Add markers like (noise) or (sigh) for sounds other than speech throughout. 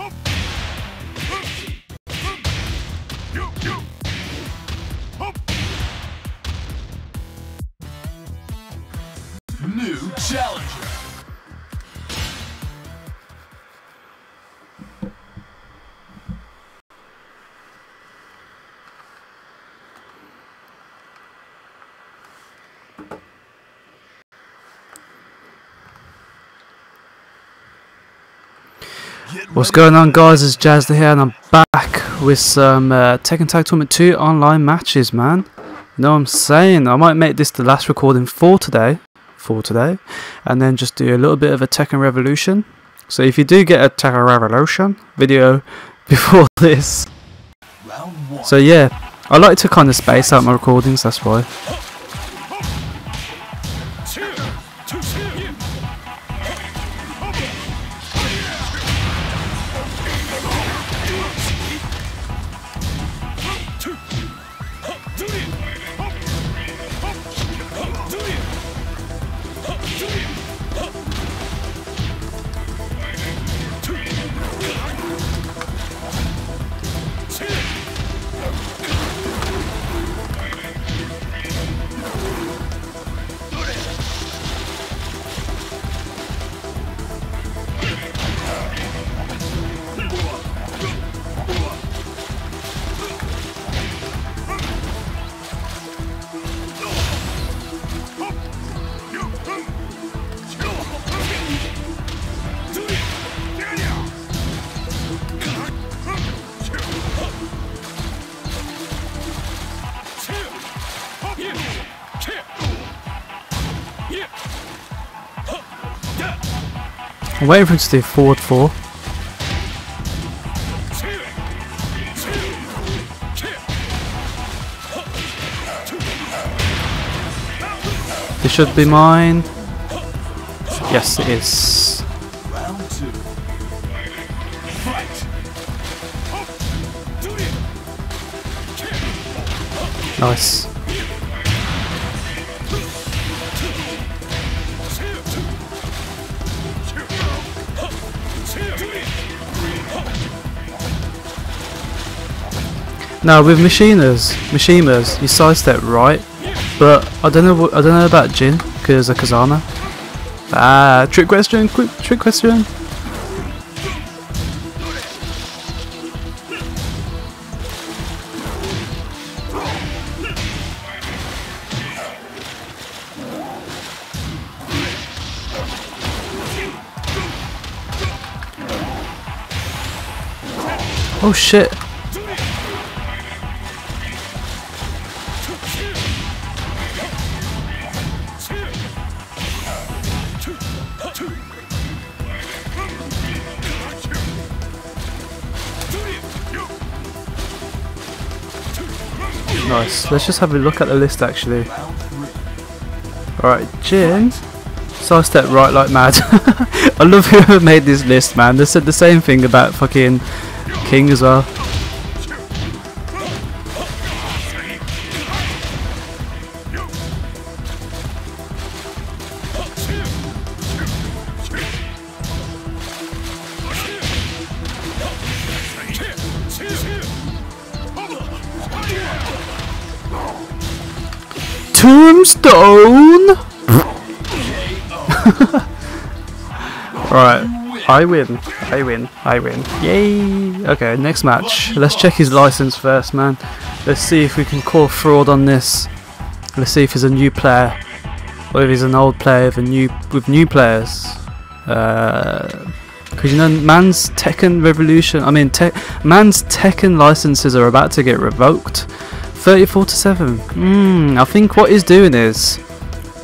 New What's going on guys, it's Jazz here and I'm back with some uh, Tekken Tag Tournament 2 online matches man. You know what I'm saying? I might make this the last recording for today, for today, and then just do a little bit of a Tekken Revolution. So if you do get a Tekken Revolution video (laughs) before this, so yeah, I like to kind of space out my recordings, that's why. I'm waiting for him to do forward four. This should be mine. Yes, it is. Nice. Now with Machinas, Mishimas, you sidestep right, but I don't know. I don't know about Jin because of Kazama. Ah, trick question, quick trick question. Oh shit. Nice. Let's just have a look at the list actually. Alright, Jin. Sidestep right like mad. (laughs) I love whoever made this list, man. They said the same thing about fucking King as well. I win. I win. I win. Yay! Okay, next match. Let's check his license first, man. Let's see if we can call fraud on this. Let's see if he's a new player, or if he's an old player with a new with new players. Because you know, man's Tekken Revolution. I mean, te- man's Tekken licenses are about to get revoked. 34 to 7. Hmm, I think what he's doing is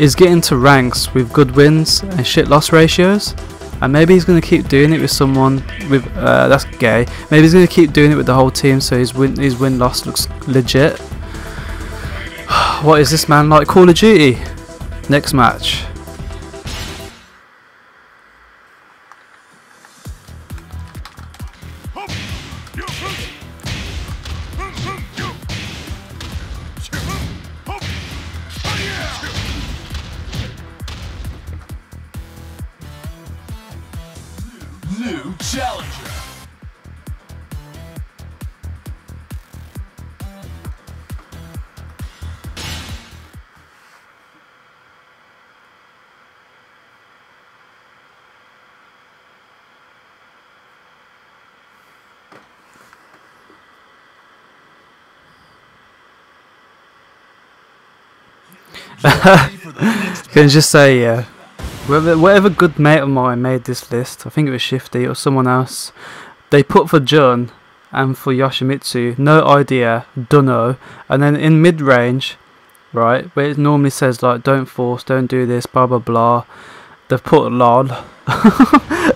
is getting to ranks with good wins and shit loss ratios. And maybe he's going to keep doing it with someone with uh, that's gay. Maybe he's going to keep doing it with the whole team so his win his win loss looks legit. (sighs) what is this man like Call of Duty? Next match. (laughs) Can just say yeah. Whatever, whatever good mate of mine made this list, I think it was Shifty or someone else. They put for Jun and for Yoshimitsu, no idea, dunno, and then in mid range, right, where it normally says like don't force, don't do this, blah blah blah. They've put lol, (laughs)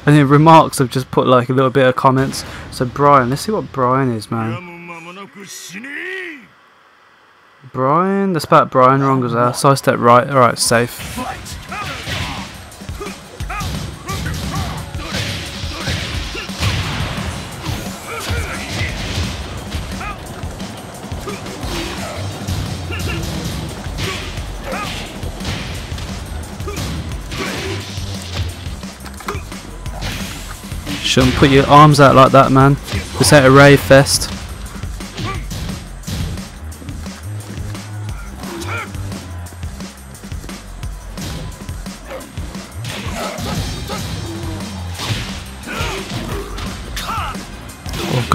and in remarks they've just put like a little bit of comments. So Bryan, let's see what Bryan is, man. Bryan? the spat Bryan wrong as well. I step right. Alright, safe. Shouldn't put your arms out like that, man. This ain't a rave fest.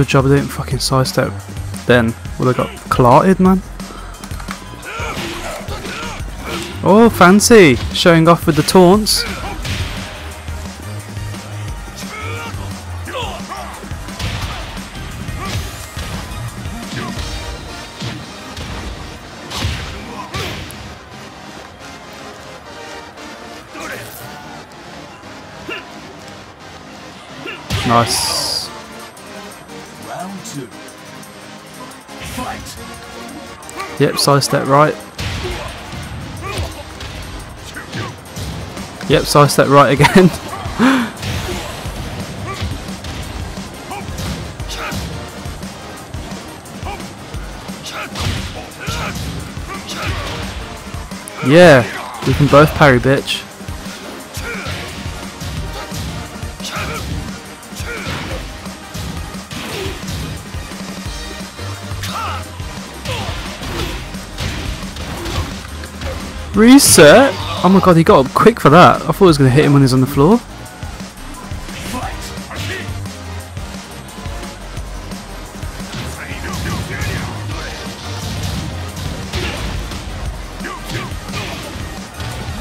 Good job I didn't fucking sidestep then. Would have got clotted, man. Oh, fancy! Showing off with the taunts. Nice. Yep, side step right. Yep, side step right again. (laughs) yeah, we can both parry, bitch. Reset? Oh my god, he got up quick for that. I thought I was going to hit him when he was on the floor.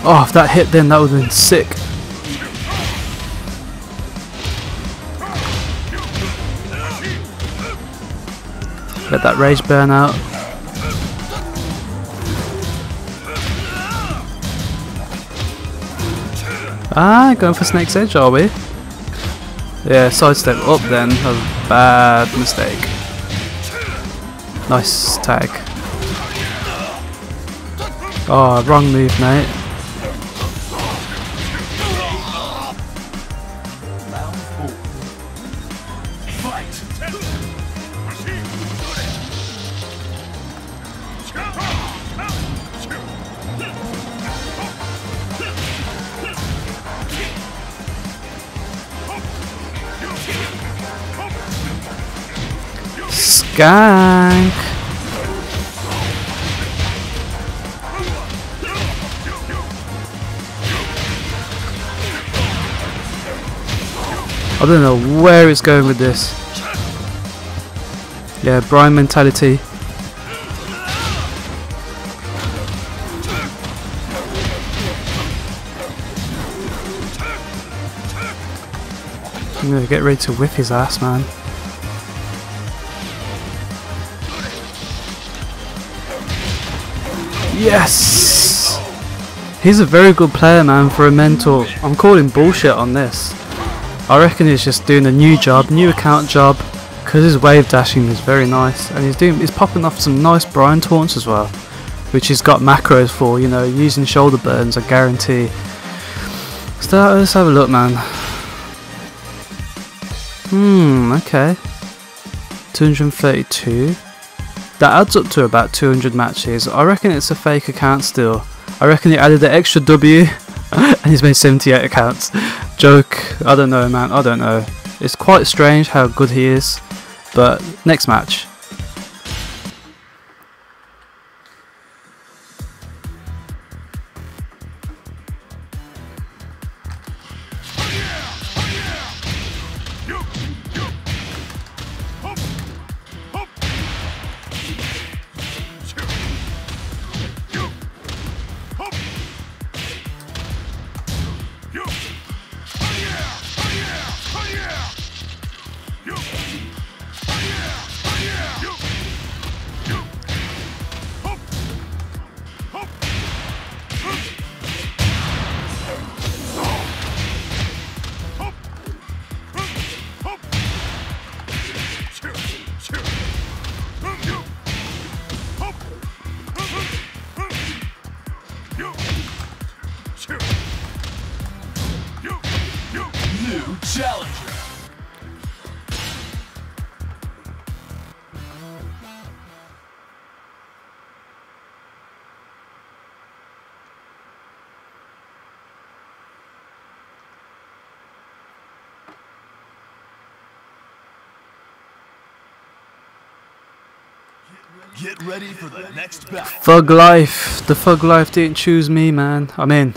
Oh, if that hit then, that would have been sick. Let that rage burn out. Ah, going for Snake's Edge, are we? Yeah, sidestep up then. That was a bad mistake. Nice tag. Oh, wrong move, mate. Skank. I don't know where it's going with this. Yeah, Bryan mentality. I'm gonna get ready to whip his ass, man. Yes! He's a very good player, man, for a mentor. I'm calling bullshit on this. I reckon he's just doing a new job, new account job, because his wave dashing is very nice, and he's doing, he's popping off some nice Bryan taunts as well, which he's got macros for. You know, using shoulder burns, I guarantee. So let's have a look, man. Hmm. Okay. 232. That adds up to about 200 matches. I reckon it's a fake account still. I reckon he added the extra W (laughs) and he's made 78 accounts. Joke. I don't know, man. I don't know. It's quite strange how good he is. But next match. Get ready for the next battle. Thug life. The thug life didn't choose me, man. I mean,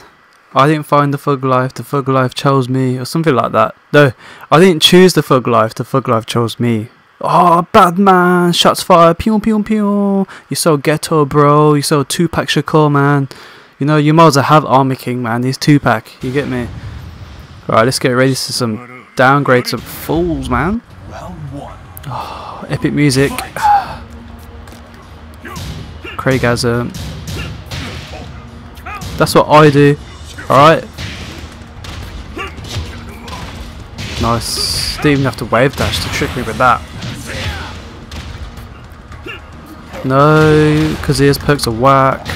I didn't find the thug life. The thug life chose me, or something like that. No, I didn't choose the thug life. The thug life chose me. Oh, bad man. Shots fired. Pew, pew, pew. You're so ghetto, bro. You're so Tupac Shakur, man. You know, you might as well have Armor King, man. He's Tupac. You get me? Alright, let's get ready to some downgrades of fools, man. One. Oh, epic music. Craigasm. That's what I do. Alright. Nice. Didn't even have to wave dash to trick me with that. No, because his perks are whack.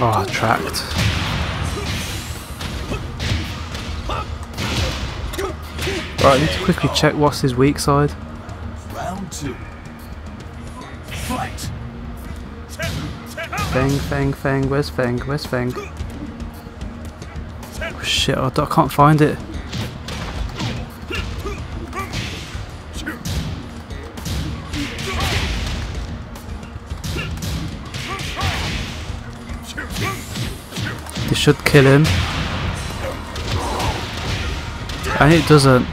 Oh, tracked. Right, I need to quickly check what's his weak side. Round two. Fight. Feng, Feng, Feng, where's Feng, where's Feng? Oh, shit, I can't find it. This should kill him. And it doesn't.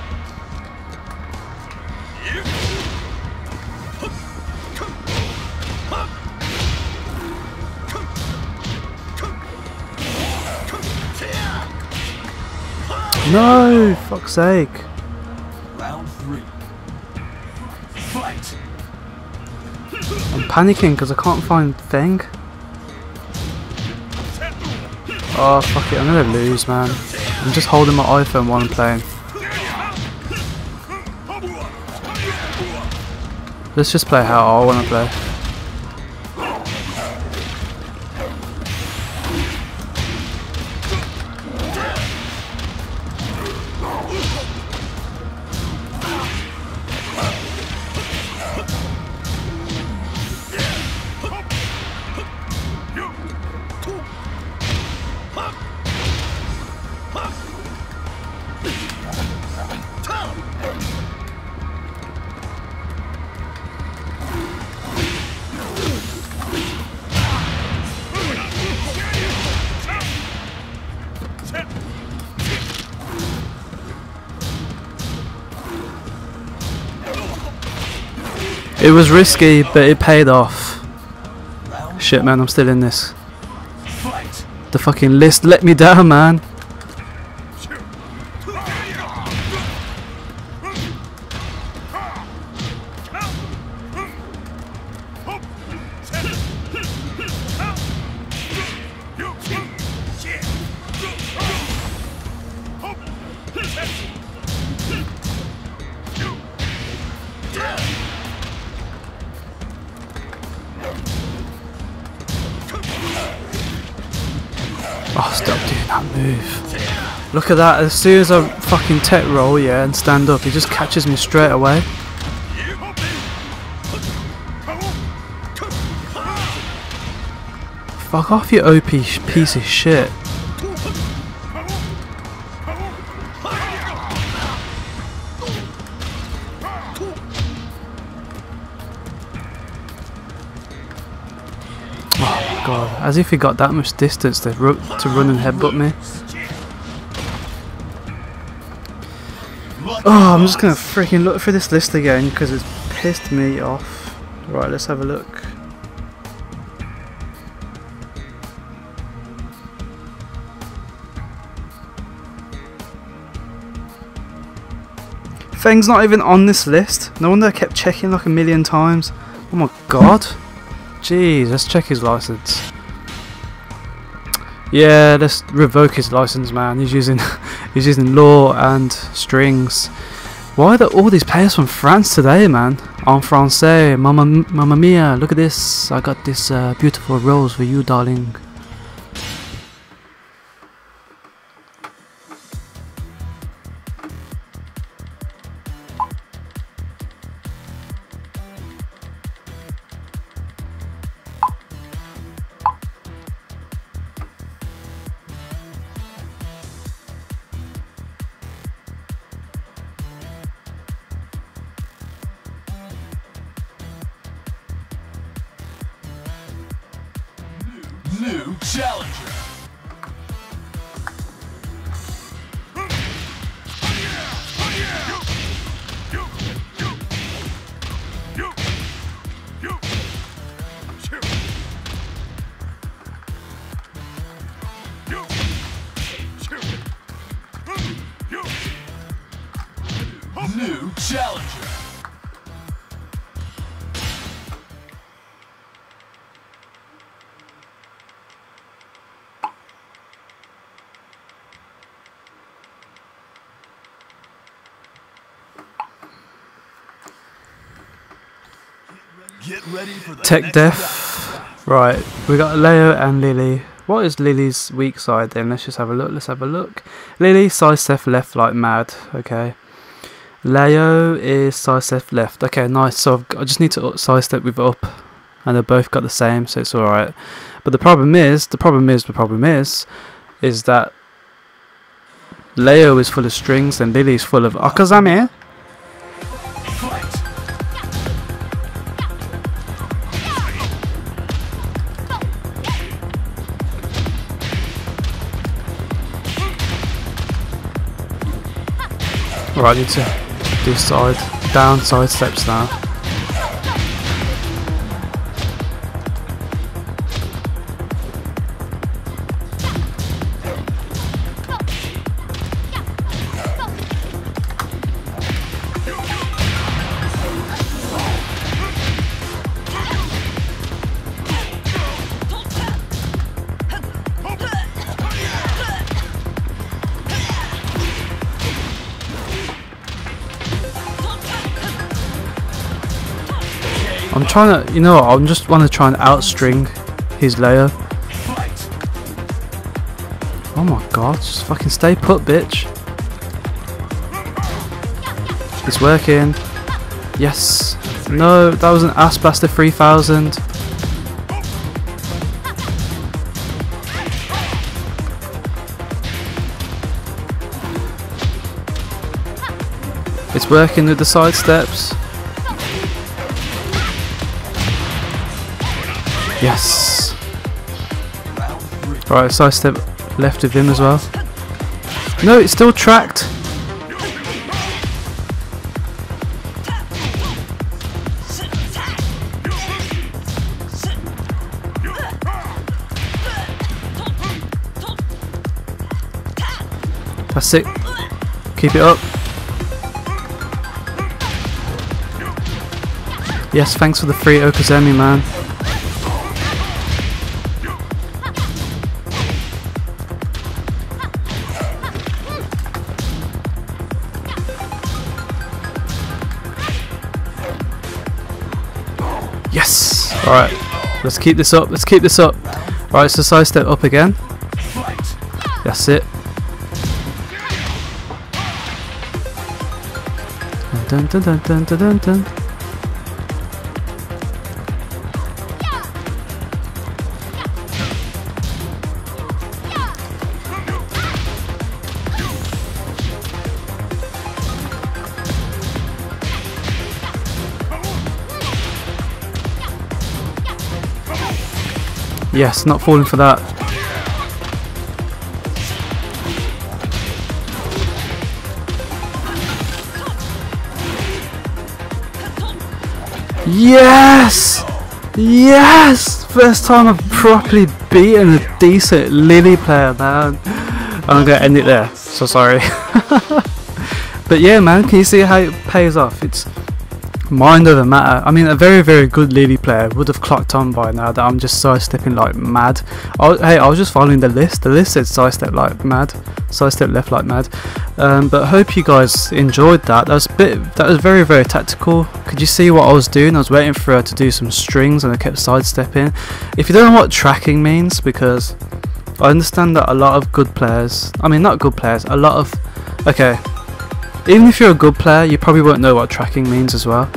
No, fuck's sake. Round three. Fight. I'm panicking because I can't find thing. Oh fuck it, I'm gonna lose man. I'm just holding my iPhone while I'm playing. Let's just play how I wanna play. It was risky, but it paid off. Shit man, I'm still in this. The fucking list let me down man. That move. Look at that, as soon as I fucking tech roll, yeah, and stand up, he just catches me straight away. Fuck off, you OP piece of shit. As if he got that much distance to, ru- to run and headbutt me. Oh, I'm just gonna freaking look through this list again because it's pissed me off. Right, let's have a look. Feng's not even on this list. No wonder I kept checking like a million times. Oh my god. Jeez, let's check his license. Yeah, let's revoke his license, man. He's using (laughs) he's using law and strings. Why are all these players from France today, man? En français, mamma, mamma mia, look at this. I got this uh, beautiful rose for you, darling. Tech Def. Right, we got Leo and Lili. What is Lili's weak side then? Let's just have a look. Let's have a look. Lili sidestep left like mad. Okay. Leo is sidestep left. Okay, nice. So I've got, I just need to sidestep with up, and they both got the same, so it's all right. But the problem is, the problem is, the problem is, is that Leo is full of strings and Lili's full of okizeme. Right, need to do side, down side steps now. I'm trying to, you know, I'm just want to try and outstring his layer. Oh my god, just fucking stay put, bitch. It's working. Yes. No, that was an Ass Blaster 3000. It's working with the side steps. Yes. Alright, side step left of him as well. No, it's still tracked. That's it. Keep it up. Yes, thanks for the free Okizeme, man. Alright, let's keep this up, let's keep this up. Alright, so side step up again. That's it. Dun dun dun Yes, not falling for that. Yes! Yes! First time I've properly beaten a decent Lili player, man. I'm gonna end it there. So sorry. (laughs) but yeah, man, can you see how it pays off? It's mind over matter. I mean, a very, very good Lili player would have clocked on by now that I'm just sidestepping like mad. I, hey, I was just following the list. The list said sidestep like mad, sidestep left like mad. Um, but hope you guys enjoyed that. That was bit. That was very, very tactical. Could you see what I was doing? I was waiting for her to do some strings, and I kept sidestepping. If you don't know what tracking means, because I understand that a lot of good players. I mean, not good players. A lot of. Okay, even if you're a good player, you probably won't know what tracking means as well.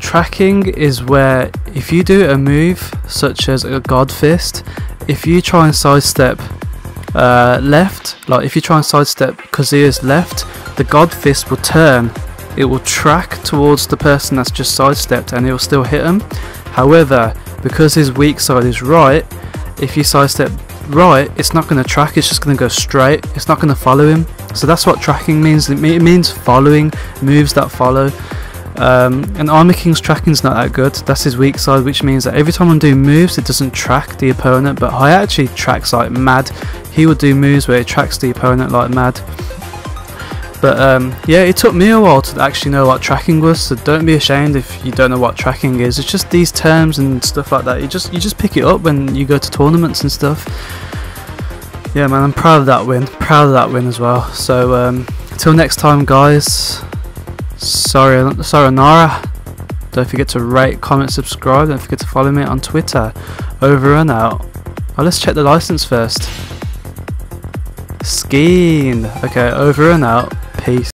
Tracking is where if you do a move such as a God Fist, if you try and sidestep uh, left, like if you try and sidestep Kazuya's left, the God Fist will turn. It will track towards the person that's just sidestepped and it will still hit him. However, because his weak side is right, if you sidestep right, it's not going to track, it's just going to go straight, it's not going to follow him. So that's what tracking means, it means following, moves that follow. Um, and Armor King's tracking's not that good, that's his weak side, which means that every time I'm doing moves, it doesn't track the opponent, but I actually tracks like mad. He would do moves where it tracks the opponent like mad. But um, yeah, it took me a while to actually know what tracking was. So don't be ashamed if you don't know what tracking is. It's just these terms and stuff like that. You just you just pick it up when you go to tournaments and stuff. Yeah, man, I'm proud of that win. Proud of that win as well. So um, until next time, guys. Sorry, sayonara. Don't forget to rate, comment, subscribe. Don't forget to follow me on Twitter. Over and out. Oh, let's check the license first. Skeen. Okay, over and out. Peace.